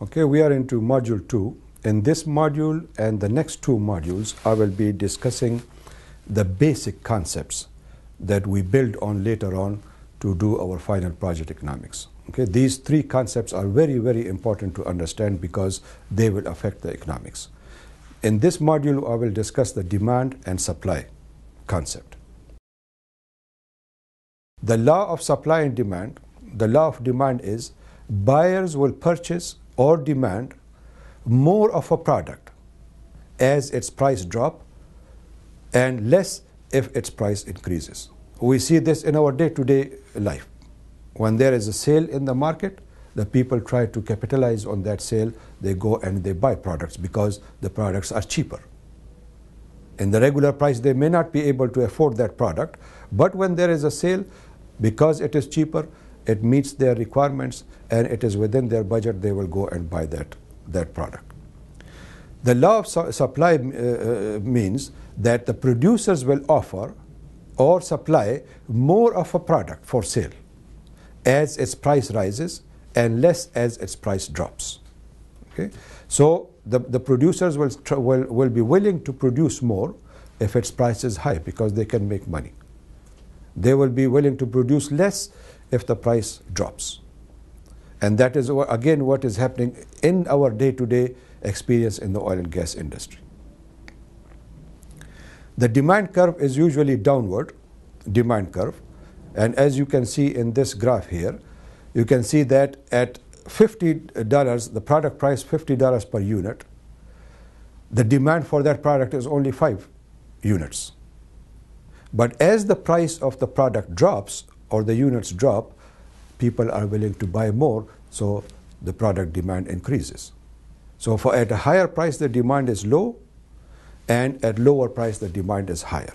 Okay, we are into module 2. In this module and the next two modules, I will be discussing the basic concepts that we build on later on to do our final project economics. Okay, these three concepts are very, very important to understand because they will affect the economics. In this module, I will discuss the demand and supply concept. The law of supply and demand, the law of demand is buyers will purchase or demand more of a product as its price drop and less if its price increases. We see this in our day-to-day life. When there is a sale in the market, the people try to capitalize on that sale. They go and they buy products because the products are cheaper. In the regular price, they may not be able to afford that product, but when there is a sale, because it is cheaper, it meets their requirements and it is within their budget, they will go and buy that, that product. The law of su supply uh, uh, means that the producers will offer or supply more of a product for sale as its price rises and less as its price drops. Okay? So the, the producers will, will, will be willing to produce more if its price is high because they can make money. They will be willing to produce less if the price drops. And that is, again, what is happening in our day to day experience in the oil and gas industry. The demand curve is usually downward, demand curve. And as you can see in this graph here, you can see that at $50, the product price $50 per unit, the demand for that product is only 5 units. But as the price of the product drops or the units drop, people are willing to buy more, so the product demand increases. So for at a higher price, the demand is low, and at lower price, the demand is higher.